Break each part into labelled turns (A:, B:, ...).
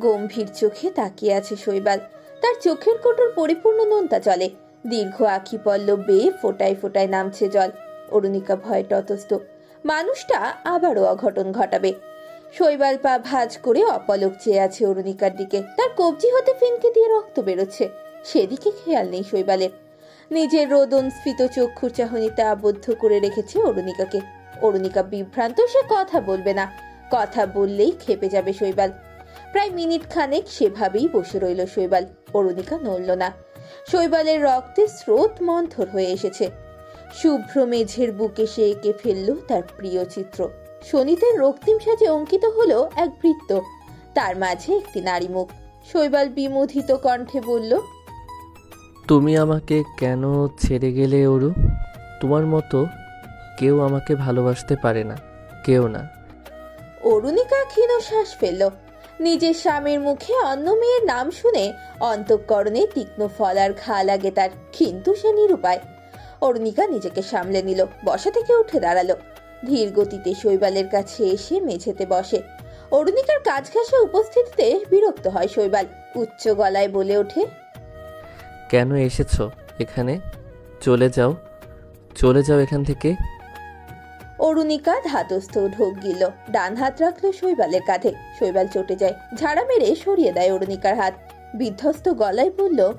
A: গম্ভীর চোখে তাকিয়ে আছে শৈবাল। তার চোখের কোটর পরিপূর্ণ নোনতা চলে দীর্ঘ আখি পল্লব বেয়ে ফোটায় ফোটায় নামছে জল। অরুণিকা ভয়ে ততস্থ মানুষটা আবারও অঘটন ঘটাবে। শৈবাল পা ভাঁজ করে অপলক চেয়ে আছে অরুণিকার দিকে। তার কবজি হতে ফিনকে দিয়ে রক্ত বেরোচ্ছে। সেদিকে খেয়াল নেই শৈবালের। নিজের রোদন স্ফীত চক্ষুর চাহনিতে আবদ্ধ করে রেখেছে অরুণিকাকে। অরুণিকা বিভ্রান্ত, সে কথা বলবে না। কথা বললেই খেপে যাবে শৈবাল। প্রায় মিনিট খানেক সেভাবেই বসে রইল শৈবাল। অরুণিকা নড়ল না। শৈবালের রক্তে স্রোত মন্থর হয়ে এসেছে। শুভ্র মেঝের বুকে সে এঁকে ফেলল তার প্রিয় চিত্র। শনিতে রক্তিম সাজে অঙ্কিত হলো এক বৃত্ত। তার মাঝে একটি নারী মুখ। শৈবাল বিমোধিত কণ্ঠে বলল,
B: তুমি আমাকে কেন ছেড়ে গেলে অরু? তোমার মতো কেউ আমাকে ভালোবাসতে পারে না কেউ না।
A: অরুণিকা ক্ষীণ শ্বাস ফেলল। নিজের স্বামীর মুখে অন্য মেয়ের নাম শুনে অন্তঃকরণে তীক্ষ্ণ ফলার ঘা লাগে তার কিন্তু সে নিরুপায়। অরুণিকা নিজেকে সামলে নিল বসা থেকে উঠে দাঁড়াল। ধীর গতিতে শৈবালের কাছে এসে মেঝেতে বসে। অরুণিকার কাজ ঘাসে উপস্থিতিতে বিরক্ত হয় শৈবাল উচ্চ গলায় বলে ওঠে
B: কেন এসেছ এখানে? চলে যাও চলে যাও এখান থেকে।
A: অরুণিকা ধাতস্থ ঢোক গিল। ডান হাত রাখল শৈবালের কাঁধে। শৈবাল চটে যায়। ঝাড়া মেরে সরিয়ে দেয় অরুণিকার হাত। বিধ্বস্ত গলায় বলল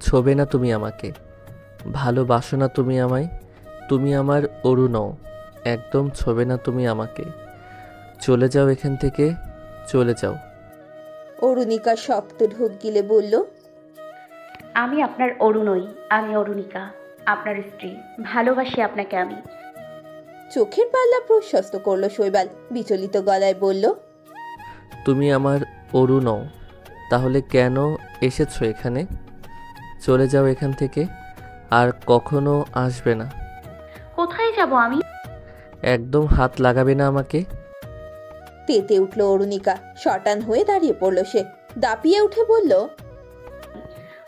B: ছোবে না তুমি আমাকে। ভালোবাসো না তুমি আমায়। তুমি আমার অরু নও। একদম ছোবে না তুমি আমাকে। চলে যাও এখান থেকে। চলে যাও।
A: অরুণিকা শক্ত ঢোক গিলে বলল
C: আমি আপনার অরুণই আমি অরুণিকা। আপনার স্ত্রী। ভালোবাসি আপনাকে আমি।
A: চোখের পাল্লা প্রশস্ত করল শৈবাল। বিচলিত গলায় বলল
B: তুমি আমার অরু নও তাহলে কেন এসেছ এখানে? চলে যাও এখান থেকে আর কখনো আসবে না।
C: কোথায় যাব আমি?
B: একদম হাত লাগাবে না আমাকে।
A: তেতে উঠল অরুণিকা শটান হয়ে দাঁড়িয়ে পড়ল সে। দাপিয়ে উঠে বলল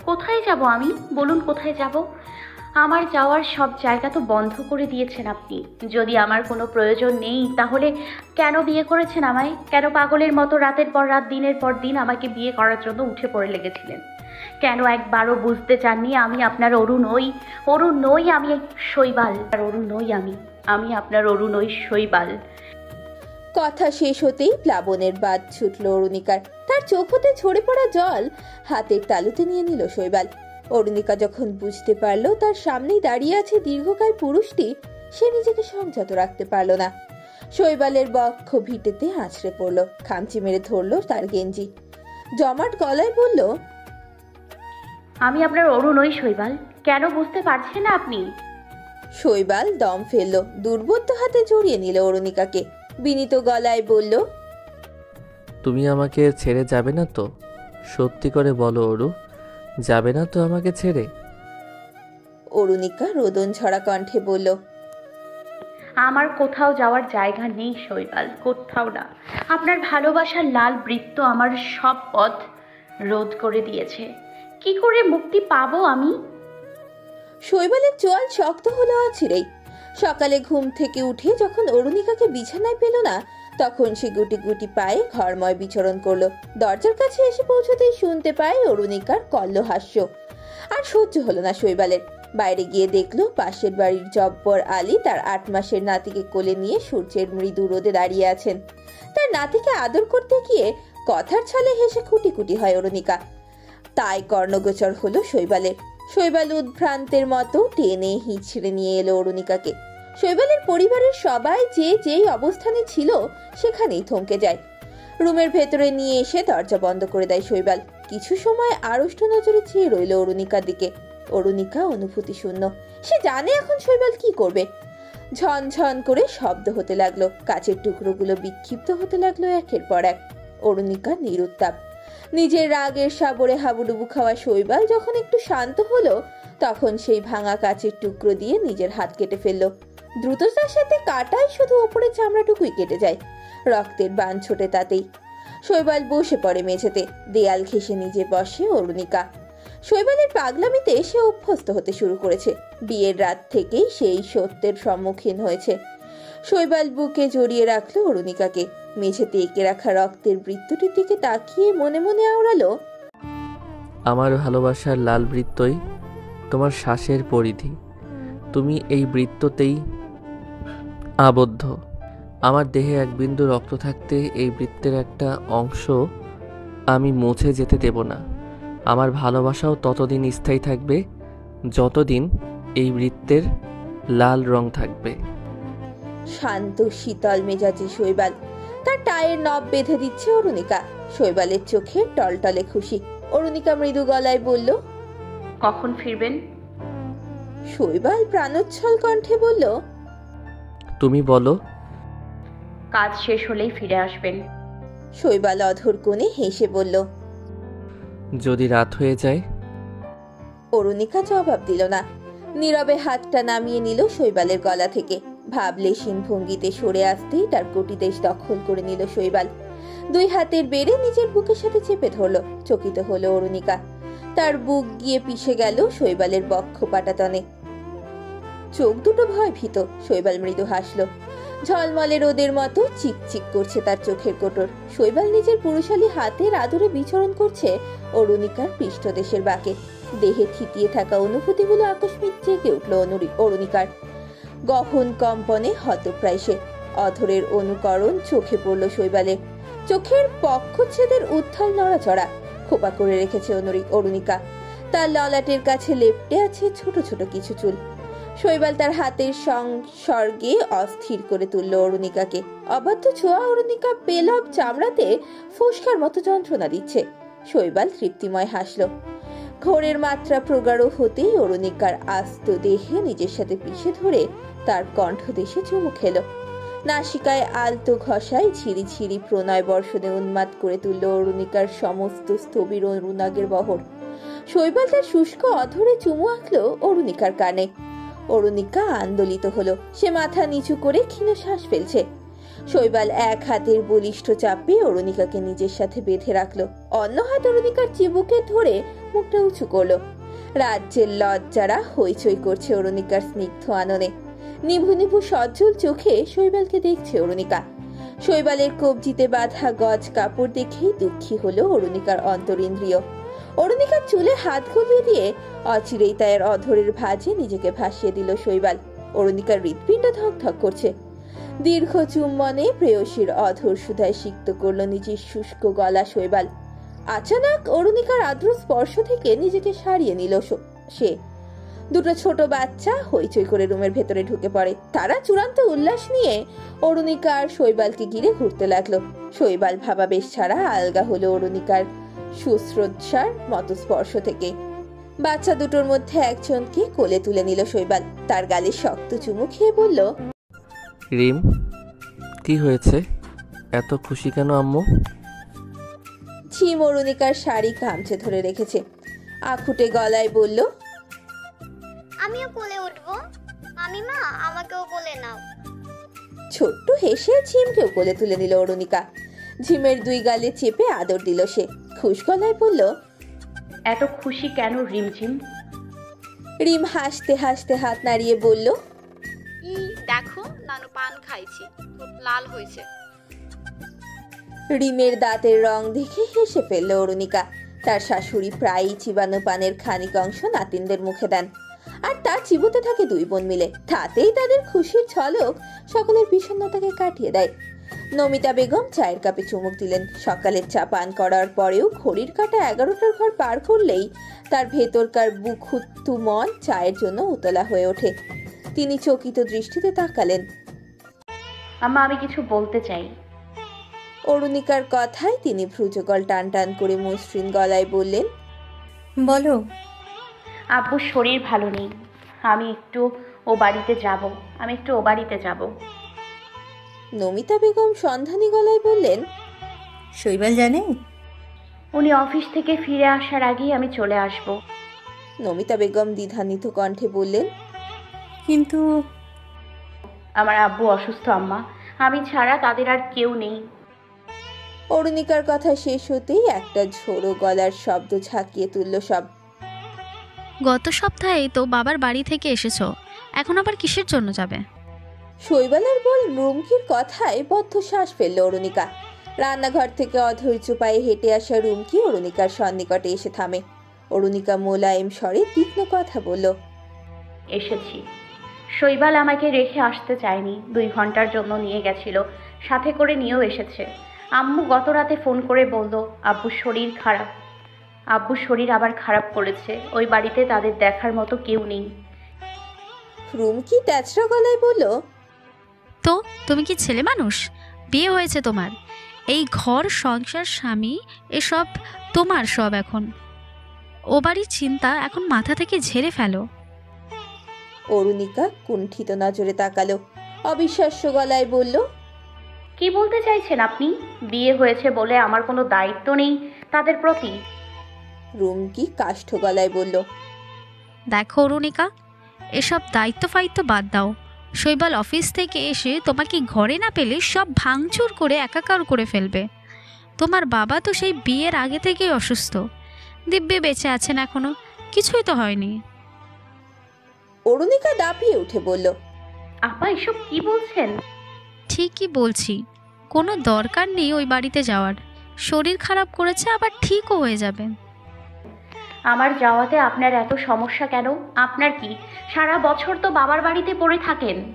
C: কোথায় যাব আমি? বলুন কোথায় যাব? আমার যাওয়ার সব জায়গা তো বন্ধ করে দিয়েছেন আপনি। যদি আমার কোনো প্রয়োজন নেই, তাহলে কেন বিয়ে করেছেন আমায়? কেন পাগলের মতো রাতের পর রাত, দিনের পর দিন আমাকে বিয়ে করার জন্য উঠে পড়ে লেগেছিলেন? কেন একবারও বুঝতে চাননি আমি আপনার অরুণ নই অরু নই আমি শৈবাল। আর অরুণ নই আমি। আমি আপনার অরুণ নই শৈবাল।
A: কথা শেষ হতেই প্লাবনের বাদ ছুটল অরুণিকার। তার চোখ হতে ঝরে পড়া জল হাতের তালুতে নিয়ে নিল শৈবাল। অরুণিকা যখন বুঝতে পারল তার সামনেই দাঁড়িয়ে আছে দীর্ঘকায় পুরুষটি সে নিজেকে সংযত রাখতে পারল না। শৈবালের বক্ষ ভিটেতে আছড়ে পড়ল খামচি মেরে ধরলো তার গেঞ্জি। জমাট গলায় বলল
C: আমি আপনার অরুণ ওই শৈবাল কেন বুঝতে পারছেন না আপনি?
A: শৈবাল দম ফেলল দুর্বোধ্য হাতে জড়িয়ে নিল অরুণিকাকে। বিনীত গলায় বলল
B: তুমি আমাকে ছেড়ে যাবে না তো? সত্যি করে বলো অরু যাবে না তো আমাকে ছেড়ে?
A: অরুণিকা রোদন ঝরা কণ্ঠে বলল
C: আমার কোথাও যাওয়ার জায়গা নেই শৈবাল কোথাও না। আপনার ভালোবাসার লাল বৃত্ত আমার সব পথ রোধ করে দিয়েছে। কি করে মুক্তি পাবো আমি?
A: শৈবালের চোয়াল শক্ত হলো অচিরেই সকালে ঘুম থেকে উঠে যখন অরুণিকাকে বিছানায় পেল না তখন সে গুটি গুটি পায়ে ঘরময় বিচরণ করল। দরজার কাছে এসে পৌঁছতেই শুনতে পায় অরুণিকার কল্ল হাস্য। আর সহ্য হলো না শৈবালের। বাইরে গিয়ে দেখল পাশের বাড়ির জব্বর আলী তার আট মাসের নাতিকে কোলে নিয়ে সূর্যের মৃদু রোদে দাঁড়িয়ে আছেন। তার নাতিকে আদর করতে গিয়ে কথার ছলে হেসে খুঁটি খুঁটি হয় অরুণিকা। তাই কর্ণগোচর হলো শৈবালের। শৈবাল উদ্ভ্রান্তের মতো টেনে হিঁচড়ে নিয়ে এলো অরুণিকাকে। শৈবালের পরিবারের সবাই যে যেই অবস্থানে ছিল, সেখানেই থমকে যায়। রুমের ভেতরে নিয়ে এসে দরজা বন্ধ করে দেয় শৈবাল। কিছু সময় আড়ষ্ট নজরে চেয়ে রইল অরুণিকার দিকে। অরুণিকা অনুভূতি শূন্য সে জানে এখন শৈবাল কি করবে। ঝনঝন করে শব্দ হতে লাগল। কাচের টুকরোগুলো বিক্ষিপ্ত হতে লাগল একের পর এক। অরুণিকা নিরুত্তাপ। নিজের রাগের সাবরে হাবুডুবু খাওয়া শৈবাল যখন একটু শান্ত হলো, তখন সেই ভাঙা কাচের টুকরো দিয়ে নিজের হাত কেটে ফেলল। দ্রুততার সাথে কাটাই শুধু ওপরে চামড়াটুকুই কেটে যায়। রক্তের বান ছোটে তাতেই। শৈবাল বসে পড়ে মেঝেতে। দেয়াল ঘেসে নিজে বসে অরুণিকা। শৈবালের পাগলামিতে সে অভ্যস্ত হতে শুরু করেছে। বিয়ের রাত থেকেই সেই সত্যের সম্মুখীন হয়েছে। শৈবাল বুকে জড়িয়ে রাখল অরুণিকাকে। মেঝেতে এঁকে রাখা রক্তের বৃত্তটির দিকে তাকিয়ে মনে মনে আওড়ালো,
B: আমার ভালোবাসার লাল বৃত্তই তোমার শ্বাসের পরিধি। তুমি এই বৃত্ততেই আবদ্ধ। আমার দেহে এক বিন্দু রক্ত থাকতে এই বৃত্তের একটা অংশ আমি মুছে যেতে দেব না। আমার ভালোবাসাও ততদিন স্থায়ী থাকবে যতদিন এই বৃত্তের লাল রং থাকবে।
A: শান্ত শীতল মেজাজি শৈবাল। তার টায়ের নব বেঁধে দিচ্ছে অরুণিকা। শৈবালের চোখে টলটলে খুশি। অরুণিকা মৃদু গলায় বলল
C: কখন ফিরবেন?
A: শৈবাল প্রাণোচ্ছল কণ্ঠে বলল
B: তুমি বলো।
C: কাজ শেষ হলেই ফিরে আসবেন।
A: শৈবাল অধর কোণে হেসে বলল
B: যদি রাত হয়ে যায়?
A: অরুণিকা জবাব দিল না। নীরবে হাতটা নামিয়ে নিল শৈবালের গলা থেকে। ভাবলেশীন ভঙ্গিতে সরে আসতেই তার কটিদেশ দখল করে নিল শৈবাল। দুই হাতের বেড়ে নিজের বুকের সাথে চেপে ধরল চকিত হলো অরুণিকা। তার বুক গিয়ে পিষে গেল শৈবালের বক্ষ পাটাতনে। চোখ দুটো ভয় ভীত শৈবাল মৃদু হাসল। ঝলমলে রোদের মতো চিকচিক করছে তার চোখের কোটর। শৈবাল নিজের পুরুষালী হাতের আদরে বিচরণ করছে অরুণিকার পৃষ্ঠদেশের বাঁকে। দেহে থিতিয়ে থাকা অনুভূতিগুলো আকস্মিক জেগে উঠল অরুণিকার। গহন কম্পনে হতপ্রায় সে। অধরের অনুকরণ চোখে পড়ল শৈবালের চোখের পক্ষচ্ছেদের উত্থাল নড়াচড়া খোপা করে রেখেছে অরুণিকা। তার ললাটের কাছে লেপটে আছে ছোট ছোট কিছু চুল। শৈবাল তার হাতের সংসর্গে অস্থির করে তুলল অরুণিকাকে। অবাধ্য ছোঁয়া অরুণিকা পেলব চামড়াতে ফুসকার মতো যন্ত্রণা দিচ্ছে। শৈবাল তৃপ্তিময় হাসল। ঘোরের মাত্রা প্রগাঢ় হতেই অরুণিকার আস্ত দেহে নিজের সাথে পিষে ধরে তার কণ্ঠ দেশে চুমু খেল। নাসিকায় আলতো ঘষায় ঝিরি ঝিরি প্রণয় বর্ষণে উন্মাদ করে তুলল অরুণিকার সমস্ত স্থবির অরুণাগের বহর। শৈবাল তার শুষ্ক অধরে চুমু আঁকল অরুণিকার কানে। অরুণিকা আন্দোলিত হলো। সে মাথা নিচু করে ক্ষীণ শ্বাস ফেলছে। শৈবাল এক হাতের বলিষ্ঠ চাপে অরুণিকাকে নিজের সাথে বেঁধে রাখল। অন্য হাত অরুণিকার চিবুকে ধরে মুখটা উঁচু করল। রাজ্যের লজ্জারা হইচই করছে অরুণিকার স্নিগ্ধ আননে। নিভু নিভু সজ্জল চোখে শৈবালকে দেখছে অরুণিকা। শৈবালের কবজিতে বাঁধা গজ কাপড় দেখেই দুঃখী হলো অরুণিকার অন্তরিন্দ্রিয়। অরুণিকার চুলে হাত গলিয়ে দিয়ে অচিরেই তার অধরের ভাঁজে নিজেকে ভাসিয়ে দিল শৈবাল। অরুণিকার হৃৎপিণ্ড ধক ধক করছে। দীর্ঘ চুম্বনে প্রেয়সীর অধর সুধায় সিক্ত করল নিজের শুষ্ক গলা শৈবাল। আচানক অরুণিকার আদ্র স্পর্শ থেকে নিজেকে সারিয়ে নিল সে। দুটো ছোট বাচ্চা হইচই করে রুমের ভেতরে ঢুকে পড়ে। তারা চূড়ান্ত উল্লাস নিয়ে অরুণিকার শৈবালকে ঘিরে ঘুরতে লাগল। শৈবাল ভাবাবেশ ছাড়া আলগা হলো অরুণিকার সুশ্রদ্ধার মতো স্পর্শ থেকে। বাচ্চা দুটোর মধ্যে একজনকে কোলে তুলে নিল শৈবাল। তার গালে শক্ত চুমু খেয়ে বলল
B: রিম কি হয়েছে? এত খুশি কেন আম্মু?
A: ঝিম অরুণিকার শাড়ি কামচে ধরে রেখেছে। আখুটে গলায় বলল
D: আমিও কোলে উঠবো। মামিমা আমাকেও কোলে নাও।
A: ছোট্ট হেসে ঝিমকেও কোলে তুলে নিল অরুণিকা। ঝিমের দুই গালে চেপে আদর দিল সে। খুশ গলায় বলল
C: এত খুশি কেন রিমঝিম?
A: রিম হাসতে হাসতে হাত নাড়িয়ে বলল
E: দেখো নানু পান খাইছি লাল হয়েছে।
A: রিমের দাঁতের রং দেখে হেসে ফেলল অরুণিকা। তার শাশুড়ি প্রায়ই চিবানো পানের খানিক অংশ নাতিনদের মুখে দেন। আর তা চিবোতে থাকে দুই বোন মিলে। তাতেই তাদের খুশির ঝলক সকলের বিষণ্ণতাকে কাটিয়ে দেয়। নমিতা বেগম চায়ের কাপে চুমুক দিলেন। সকালের চা পান করার পরেও ঘড়ির কাটা এগারোটার ঘর পার করলেই তার ভেতরকার বুকুত্তু মন চায়ের জন্য উতলা হয়ে ওঠে। তিনি চকিত দৃষ্টিতে তাকালেন।
C: আম্মা আমি কিছু বলতে চাই।
A: অরুণিকার কথায় তিনি ভ্রুজগল টান টান করে মসৃণ গলায় বললেন
F: বলো।
C: আব্বুর শরীর ভালো নেই। আমি একটু ও বাড়িতে যাব। আমি একটু ও বাড়িতে যাব।
A: নমিতা বেগম সন্ধানী গলায় বললেন
F: শৈবাল জানে?
C: উনি অফিস থেকে ফিরে আসার আগেই আমি চলে আসব।
A: নমিতা বেগম দ্বিধান্বিত কণ্ঠে বললেন
F: কিন্তু
C: আমার আব্বু অসুস্থ আম্মা। আমি ছাড়া তাদের আর কেউ নেই।
A: অরুণিকার কথা শেষ হতেই একটা ঝোড়ো গলার শব্দ ঝাঁকিয়ে তুলল সব।
G: গত সপ্তাহেই তো বাবার বাড়ি থেকে এসেছ। এখন আবার কিসের জন্য যাবে?
A: শৈবালের বল রুমকির কথায় বদ্ধ শ্বাস ফেলল অরুণিকা। রান্নাঘর থেকে অধৈর্য পায়ে হেঁটে আসা রুমকি অরুণিকার সন্নিকটে এসে থামে। অরুণিকা মোলায়েম স্বরে তীক্ষ্ণ কথা বলল
C: এসেছি। শৈবাল আমাকে রেখে আসতে চায়নি দুই ঘণ্টার জন্য নিয়ে গেছিল সাথে করে নিয়েও এসেছে। আম্মু গত রাতে ফোন করে বলল আব্বুর শরীর খারাপ। আব্বুর শরীর আবার খারাপ করেছে ওই বাড়িতে তাদের দেখার মতো কেউ নেই।
A: রুমকি তেচরা গলায় বলল
G: তো তুমি কি ছেলে মানুষ? বিয়ে হয়েছে তোমার। এই ঘর সংসার স্বামী এসব তোমার সব এখন। ও বাড়ির চিন্তা এখন মাথা থেকে ঝেড়ে ফেলো।
A: অরুণিকা কুণ্ঠিত নজরে তাকালো। অবিশ্বাস্য গলায় বলল
C: কি বলতে চাইছেন আপনি? বিয়ে হয়েছে বলে আমার কোনো দায়িত্ব নেই তাদের প্রতি?
A: রুমকি কাষ্ঠ গলায় বলল
G: দেখো অরুণিকা এসব দায়িত্ব ফায়িত্ব বাদ দাও। শৈবাল অফিস থেকে এসে তোমাকে ঘরে না পেলে সব ভাঙচুর করে একাকার করে ফেলবে? তোমার বাবা তো সেই বিয়ের আগে থেকেই অসুস্থ। দিব্যে বেঁচে আছেন এখনও। কিছুই তো হয়নি।
A: অরুণিকা দাপিয়ে উঠে বলল
C: আপা এসব কি বলছেন?
G: ঠিকই বলছি। কোনো দরকার নেই ওই বাড়িতে যাওয়ার। শরীর খারাপ করেছে আবার ঠিকও হয়ে যাবে।
C: আমার যাওয়াতে আপনার এত সমস্যা কেন? আপনার কি? সারা বছর তো বাবার বাড়িতে পড়ে থাকেন।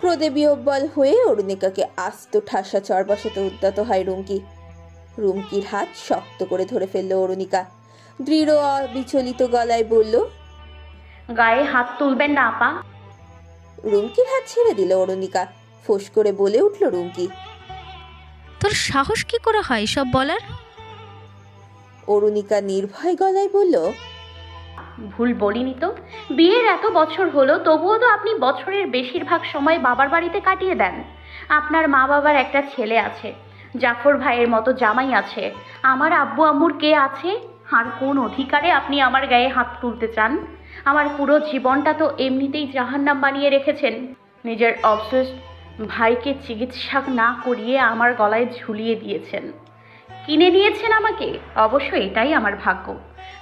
A: ক্রোধে বিহব্বল হয়ে অরুণিকাকে আস্ত ঠাসা চর বসাতে উদ্যত হয় রুমকি। রুমকির হাত শক্ত করে ধরে ফেলল অরুণিকা। দৃঢ় অবিচলিত গলায় বলল
C: গায়ে হাত তুলবেন না আপা।
A: রুমকির হাত ছেড়ে দিল অরুণিকা। ফোঁস করে বলে উঠল রুমকি।
G: তোর সাহস কি করে হয় সব বলার?
A: অরুণিকা নির্ভয় গলায় বলল,
C: ভুল বলিনি তো। বিয়ের এত বছর হলো, তবুও তো আপনি বছরের বেশিরভাগ সময় বাবার বাড়িতে কাটিয়ে দেন। আপনার মা বাবার একটা ছেলে আছে, জাফর ভাইয়ের মতো জামাই আছে। আমার আব্বু আম্মুর কে আছে? আর কোন অধিকারে আপনি আমার গায়ে হাত তুলতে চান? আমার পুরো জীবনটা তো এমনিতেই জাহান্নাম বানিয়ে রেখেছেন। নিজের অবসেস ভাইকে চিকিৎসা না করিয়ে আমার গলায় ঝুলিয়ে দিয়েছেন। কিনে নিয়েছেন আমাকে? অবশ্য এটাই আমার ভাগ্য।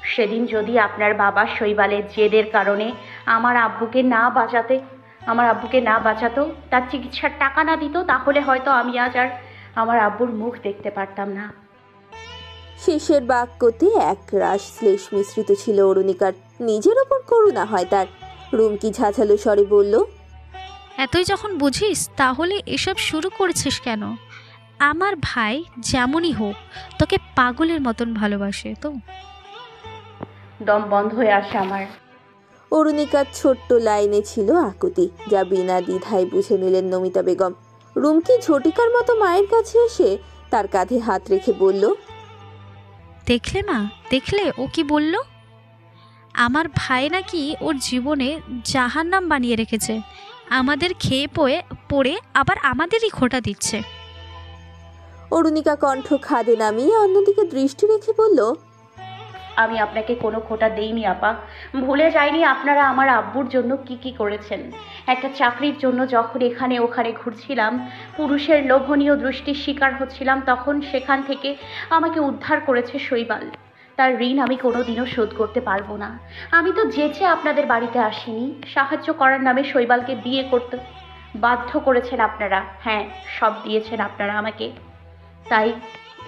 C: সেদিন যদি আপনার বাবা শৈবালের জেদের কারণে আমার আব্বুকে না বাঁচাতে আমার আব্বুকে না বাঁচাতো তার চিকিৎসার টাকা না দিত তাহলে হয়তো আমি আজ আর আমার আব্বুর মুখ দেখতে পারতাম না।
A: শেষের বাক্যতে এক রাস শ্লেষ মিশ্রিত ছিল অরুণিকার। নিজের ওপর করুণা হয় তার। রুমকি ঝাঝালো স্বরে বলল
G: এতই যখন বুঝিস তাহলে এসব শুরু করেছিস কেন? আমার ভাই যেমনই হোক তোকে পাগলের মতন ভালোবাসে তো।
C: দম বন্ধ হয়ে আসে আমার।
A: অরুণিকার ছোট্ট লাইনে ছিল আকুতি যা বিনা দ্বিধায় বুঝে নিলেন নমিতা বেগম। রুমকি ঝটিকার মতো মায়ের কাছে এসে তার কাঁধে হাত রেখে বলল
G: দেখলে মা দেখলে ও কি বলল? আমার ভাই নাকি ওর জীবনে জাহান্নাম বানিয়ে রেখেছে। আমাদের খেয়ে পয়ে পড়ে আবার আমাদেরই খোটা দিচ্ছে।
A: অরুণিকা কণ্ঠ খাদে নামিয়ে অন্যদিকে দৃষ্টি রেখে বলল,
C: আমি আপনাকে কোনো খোটা দেইনি, আপা। ভুলে যাইনি আপনারা আমার আব্বুর জন্য কি কি করেছেন। একটা চাকরির জন্য যখন এখানে ওখানে ঘুরছিলাম, পুরুষের লোভনীয় দৃষ্টির শিকার হচ্ছিলাম, তখন সেখান থেকে আমাকে উদ্ধার করেছে শৈবাল। তার ঋণ আমি কোনোদিনও শোধ করতে পারব না। আমি তো যেচে আপনাদের বাড়িতে আসিনি, সাহায্য করার নামে শৈবালকে বিয়ে করতে বাধ্য করেছেন আপনারা। হ্যাঁ সব দিয়েছেন আপনারা আমাকে। তাই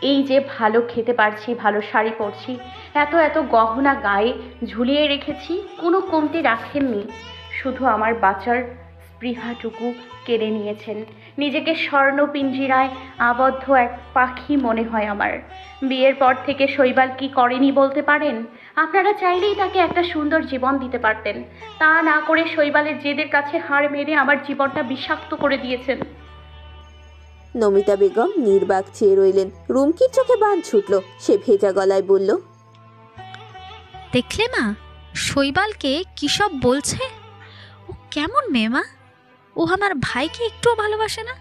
C: এই যে ভালো খেতে পারছি, ভালো শাড়ি পরছি, এত এত গহনা গায়ে ঝুলিয়ে রেখেছি, কোনো কমতি রাখেননি। শুধু আমার বাঁচার স্পৃহাটুকু কেড়ে নিয়েছেন। নিজেকে স্বর্ণ পিঞ্জিরায় আবদ্ধ এক পাখি মনে হয় আমার। বিয়ের পর থেকে শৈবাল কি করেনি বলতে পারেন? আপনারা চাইলেই তাকে একটা সুন্দর জীবন দিতে পারতেন। তা না করে শৈবালের জেদের কাছে হাড় মেরে আমার জীবনটা বিষাক্ত করে দিয়েছেন।
A: নমিতা বেগম নির্বাক চেয়ে রইলেন। রুমকির চোখে বান ছুটল। সে ভেজা গলায় বলল
G: দেখলে মা শৈবালকে কী সব বলছে? ও কেমন মেয়ে মা? ও আমার ভাইকে একটুও ভালোবাসে না?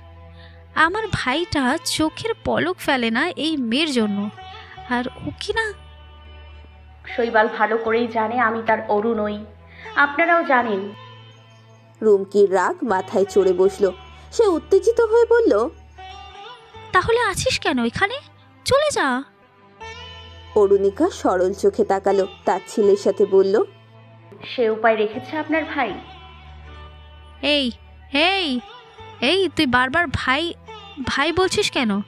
G: আমার ভাইটা চোখের পলক ফেলে না এই মেয়ের জন্য। আর ও কি না?
C: শৈবাল ভালো করেই জানে আমি তার অরুণই আপনারাও জানেন।
A: রুমকির রাগ মাথায় চড়ে বসল। সে উত্তেজিত হয়ে বলল
G: তাহলে আছিস কেন এখানে? চলে যা।
A: অরুণিকা সরল চোখে তাকালো তার ছেলের সাথে বলল
C: সে উপায় রেখেছে আপনার ভাই।
G: এই এই এই তুই বারবার ভাই ভাই বলছিস কেন?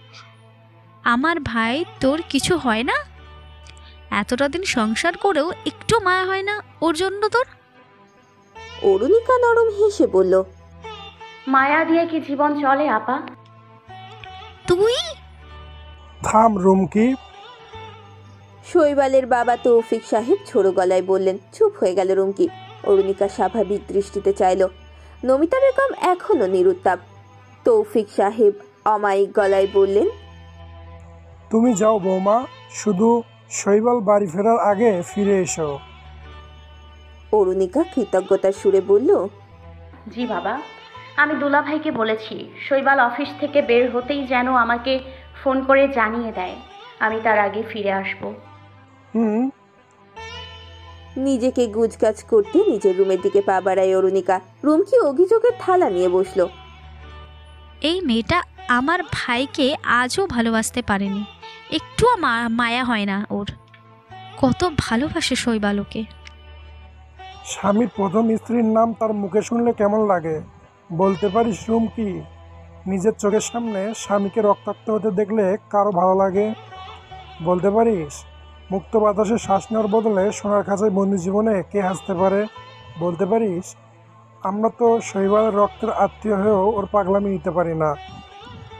G: আমার ভাই তোর কিছু হয় না? এতটা দিন সংসার করেও একটু মায়া হয় না ওর জন্য তোর?
A: অরুণিকা নরম হেসে বলল
C: মায়া দিয়ে কি জীবন চলে আপা?
G: তুই?
H: থাম রুমকি।
A: শৈবালের বাবা তৌফিক সাহেব ছোড়ো গলায় বললেন চুপ হয়ে গেল রুমকি। অরুণিকা স্বাভাবিক দৃষ্টিতে চাইল। নমিতা বেগম এখনও নিরুত্তাপ। তৌফিক সাহেব অমায়িক গলায় বললেন
H: তুমি যাও বৌমা শুধু শৈবাল বাড়ি ফেরার আগে ফিরে এসো।
A: অরুণিকা কৃতজ্ঞতার সুরে বলল
C: জি বাবা। আমি দুলাভাইকে বলেছি শৈবাল অফিস থেকে বের হতেই যেন আমাকে ফোন করে জানিয়ে দেয়। আমি তার আগে ফিরে আসব।
H: হুম?
A: নিজেকে গুজগাছ করতে নিজের রুমের দিকে পা বাড়ায় অরুণিকা। রুমকি অভিযোগের থালা নিয়ে বসল?
G: এই মেয়েটা আমার ভাইকে আজও ভালোবাসতে পারেনি। একটুও মা- মায়া হয় না ওর। কত ভালোবাসে শৈবালোকে
H: স্বামীর প্রথম স্ত্রীর নাম তার মুখে শুনলে কেমন লাগে? বলতে পারিস রুমকি নিজের চোখের সামনে স্বামীকে রক্তাক্ত হতে দেখলে কারও ভালো লাগে? বলতে পারিস, মুক্ত বাতাসে শ্বাস নেওয়ার বদলে সোনার খাঁচায় বন্দি জীবনে কে হাসতে পারে? বলতে পারিস, আমরা তো শৈবালের রক্তের আত্মীয় হয়েও ওর পাগলামি নিতে পারি না।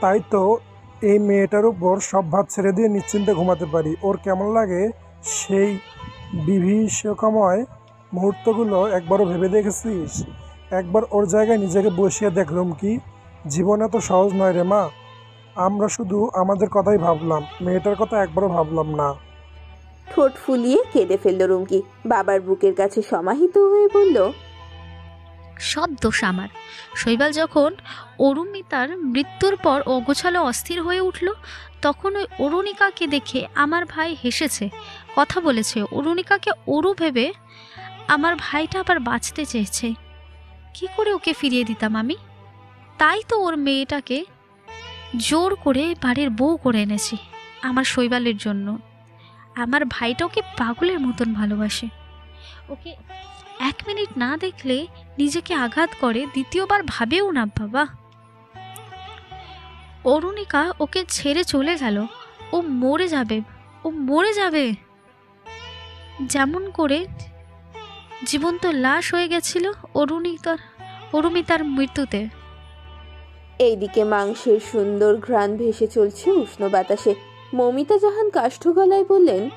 H: তাই তো এই মেয়েটার উপর সব ভাত ছেড়ে দিয়ে নিশ্চিন্তে ঘুমাতে পারি। ওর কেমন লাগে? সেই বিভীষকময় মুহূর্তগুলো একবারও ভেবে দেখেছিস? একবার ওর জায়গায় নিজেকে বসিয়ে দেখলাম কি জীবন এত সহজ নয় রে মা। আমরা শুধু আমাদের কথাই ভাবলাম মেয়েটার কথা একবারও ভাবলাম না।
A: ঠোঁট ফুলিয়ে কেঁদে ফেলল রুমকি। বাবার বুকের কাছে সমাহিত হয়ে বলল
G: সব দোষ আমার। শৈবাল যখন অরুমিতার মৃত্যুর পর অগোছালো অস্থির হয়ে উঠল তখন ওই অরুণিকাকে দেখে আমার ভাই হেসেছে। কথা বলেছে অরুণিকাকে অরু ভেবে আমার ভাইটা আবার বাঁচতে চেয়েছে। কি করে ওকে ফিরিয়ে দিতাম আমি? তাই তো ওর মেয়েটাকে জোর করে বাড়ির বউ করে এনেছি আমার শৈবালের জন্য। আমার ভাইটা ওকে পাগলের মতন ভালোবাসে। ওকে এক মিনিট না দেখলে নিজেকে আঘাত করে, দ্বিতীয়বার ভাবেও না, বাবা। অরুণিকা ওকে ছেড়ে চলে গেল। ও মরে যাবে, ও মরে যাবে। যেমন করে জীবন্ত লাশ হয়ে গেছিল অরুণিতার অরুমিতার মৃত্যুতে।
A: এইদিকে মাংসের সুন্দর ঘ্রাণ ভেসে চলছে উষ্ণ বাতাসে। মমিতা জাহান কাষ্ঠ গলায় বললেন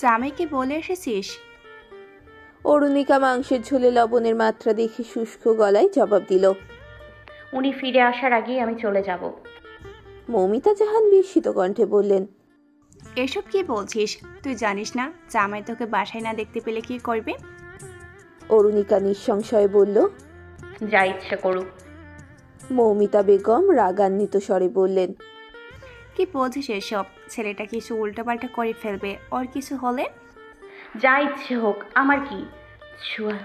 I: জামাইকে বলে এসেছিস?
A: অরুণিকা মাংসের ঝোলে লবণের মাত্রা দেখে শুষ্ক গলায় জবাব দিল
C: উনি ফিরে আসার আগেই আমি চলে যাব।
A: মমিতা জাহান বিস্মিত কণ্ঠে বললেন
I: এসব কি বলছিস? তুই জানিস না জামাই তোকে বাসায় না দেখতে পেলে কি করবে?
A: অরুণিকা নিঃসংশয়ে বলল
C: যা ইচ্ছে করুক।
A: মৌমিতা বেগম রাগান্বিত স্বরে বললেন
I: কি বলছিস এসব? ছেলেটা কিছু উল্টোপাল্টা করে ফেলবে ওর কিছু হলে?
C: যা ইচ্ছে হোক আমার কি? ছুয়া।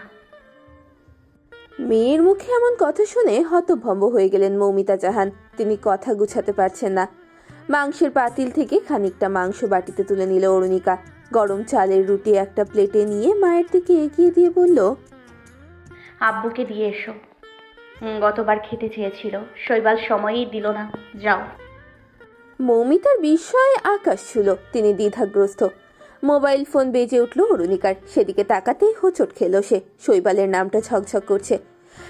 A: মেয়ের মুখে এমন কথা শুনে হতভম্ব হয়ে গেলেন মৌমিতা জাহান। তিনি কথা গুছাতে পারছেন না। মাংসের পাতিল থেকে খানিকটা মাংস বাটিতে তুলে নিল অরুণিকা। গরম চালের রুটি একটা প্লেটে নিয়ে মায়ের দিকে এগিয়ে দিয়ে বলল
C: আব্বুকে দিয়ে এসো। গতবার খেতে চেয়েছিল শৈবাল সময়ই দিল না যাও।
A: মৌমিতার বিস্ময়ে আকাশ ছিল তিনি দ্বিধাগ্রস্ত। মোবাইল ফোন বেজে উঠল অরুণিকার সেদিকে তাকাতেই হোঁচট খেল সে শৈবালের নামটা ঝকঝক করছে।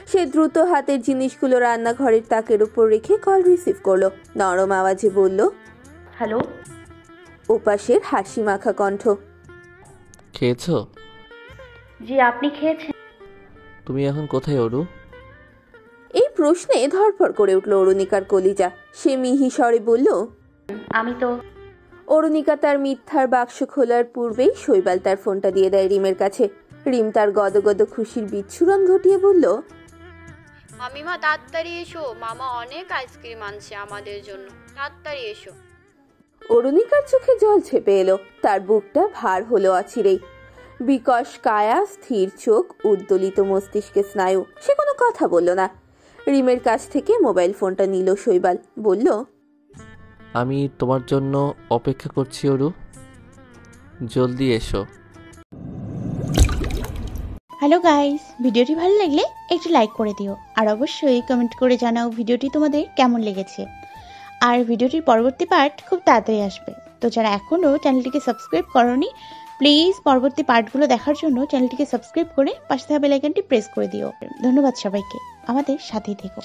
A: সে দ্রুত হাতের জিনিসগুলো রান্নাঘরের তাকের উপর রেখে কল রিসিভ করল নরম আওয়াজে বলল
C: হ্যালো?
A: ওপাশের হাসি মাখা কণ্ঠ।
B: খেয়েছো?
C: জি আপনি খেয়েছেন।
B: তুমি এখন কোথায় অরু?
A: এই প্রশ্নে ধরফর করে উঠল অরুণিকার কলিজা। সে মিহি স্বরে বলল
C: আমি তো
A: অরুণিকা তার মিথ্যার বাক্স খোলার পূর্বেই শৈবাল তার ফোনটা দিয়ে দেয় রিমের কাছে। রিম তার গদগদ খুশির বিচ্ছুরণ ঘটিয়ে বলল
E: মামিমা তাড়াতাড়ি এসো। মামা অনেক আইসক্রিম আনছে আমাদের জন্য। তাড়াতাড়ি এসো।
A: অরুণিকার চোখে জল ছেপে এলো। তার বুকটা ভার হলো অচিরেই। বিকশ কায়া স্থির চোখ উদ্দোলিত মস্তিষ্কে স্নায়ু। সে কোনো কথা বলল না। রিমের কাছ থেকে মোবাইল ফোনটা নিল শৈবাল। বলল
B: আমি তোমার জন্য অপেক্ষা করছি অরু। জলদি এসো।
J: হ্যালো গাইস ভিডিওটি ভালো লাগলে একটু লাইক করে দিও। আর অবশ্যই কমেন্ট করে জানাও ভিডিওটি তোমাদের কেমন লেগেছে। আর ভিডিওটির পরবর্তী পার্ট খুব তাড়াতাড়ি আসবে। তো যারা এখনও চ্যানেলটিকে সাবস্ক্রাইব করনি প্লিজ পরবর্তী পার্টগুলো দেখার জন্য চ্যানেলটিকে সাবস্ক্রাইব করে পাশে থাকা বেলাইকনটি প্রেস করে দিও। ধন্যবাদ সবাইকে। আমাদের সাথেই থেকো।